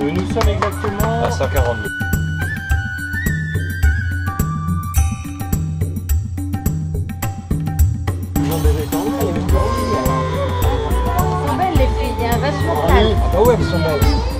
Nous sommes exactement À 142. Elles sont belles les filles, il y a vachement de taille. Ah bah ouais, elles sont belles.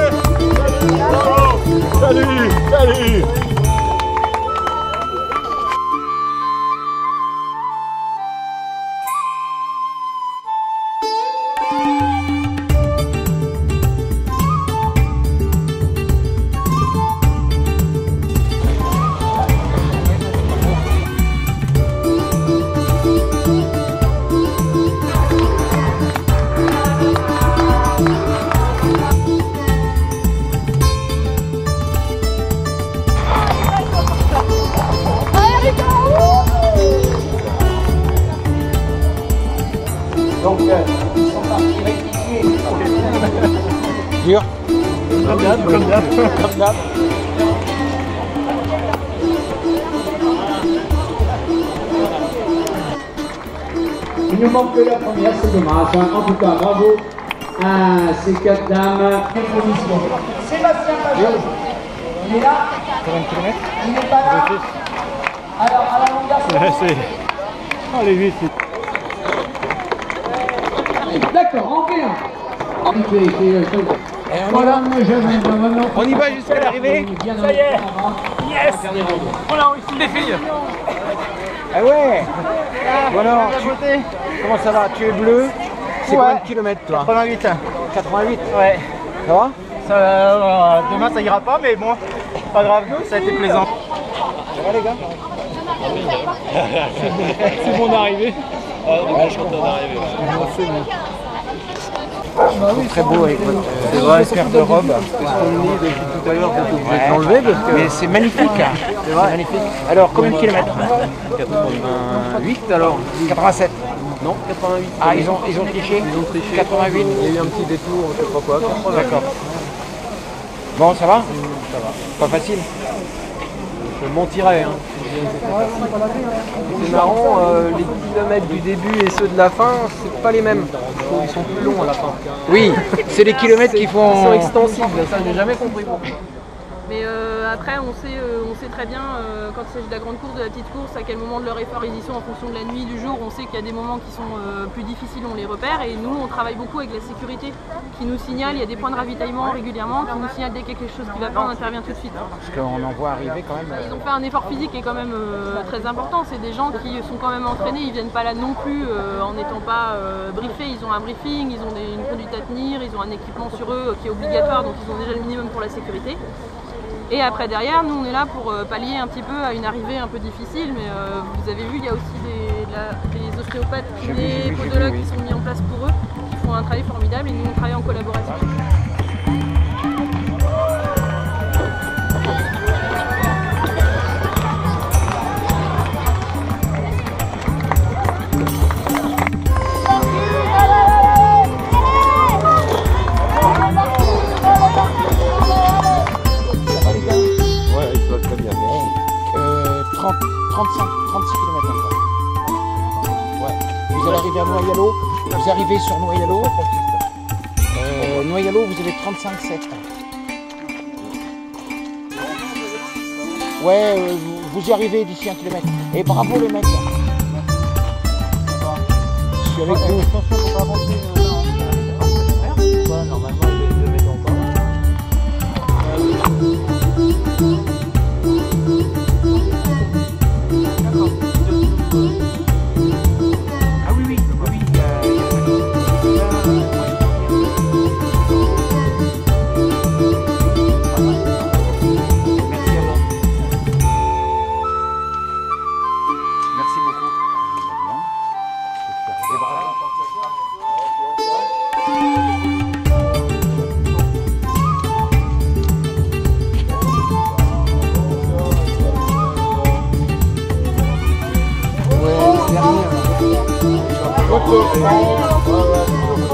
Donc, Comme d'hab, comme d'hab. Comme d'hab. Il nous manque que la première, c'est dommage. Hein. En tout cas, bravo à ces quatre dames. Sébastien Pajot, il est là Il n'est pas là Alors, à la longueur, c'est Allez vite. D'accord, en B1. On y va. Jusqu'à l'arrivée. Ça y est. Yes. On a réussi les filles. Ah ouais. Bon alors, tu- comment ça va? Tu es bleu. C'est combien de kilomètres toi? 88. 88 Ouais. Ça va? Ça, euh, demain ça ira pas, mais bon, pas grave, ça a été plaisant. Ça va les gars? C'est bon d'arriver Très beau avec votre C'est vrai, paire de robe. Parce qu'on le dit depuis tout à l'heure, vous l'enlever parce que. Mais c'est magnifique hein. C'est vrai magnifique. Alors combien de kilomètres 88 alors 87 Non, 88. Ah ils ont, ils ont triché Ils ont triché. 88 Il y a eu un petit détour, je sais pas quoi. 80. D'accord. Bon ça va? Ça va. Pas facile Je mentirais. Hein. C'est marrant, euh, les kilomètres du début et ceux de la fin, c'est pas les mêmes. Je trouve qu'ils sont plus longs à la fin. Oui, c'est les kilomètres qui Ils sont font... extensibles, ça j'ai jamais compris. Mais euh, après, on sait, euh, on sait très bien euh, quand il s'agit de la grande course, de la petite course, à quel moment de leur effort ils y sont en fonction de la nuit, du jour. On sait qu'il y a des moments qui sont plus difficiles, on les repère. Et nous, on travaille beaucoup avec la sécurité qui nous signale. Il y a des points de ravitaillement régulièrement qui nous signalent dès qu'il y a quelque chose qui ne va pas, on intervient tout de suite. Parce qu'on en voit arriver quand même... Ils ont fait un effort physique qui est quand même très important. C'est des gens qui sont quand même entraînés. Ils viennent pas là non plus en n'étant pas briefés. Ils ont un briefing, ils ont des- une conduite à tenir, ils ont un équipement sur eux qui est obligatoire, donc ils ont déjà le minimum pour la sécurité. Et après derrière, nous on est là pour euh, pallier un petit peu à une arrivée un peu difficile, mais euh, vous avez vu, il y a aussi des, la- des ostéopathes, j'ai podologues qui sont mis en place pour eux, qui font un travail formidable et nous on travaille en collaboration. 30, 35, 36 km. Ouais. Vous allez arriver à Noyalo, vous arrivez sur Noyalo. Euh, Noyalo, vous avez 35,7. Ouais, euh, vous, y arrivez d'ici un kilomètre. Et bravo les mecs. Je suis avec. book.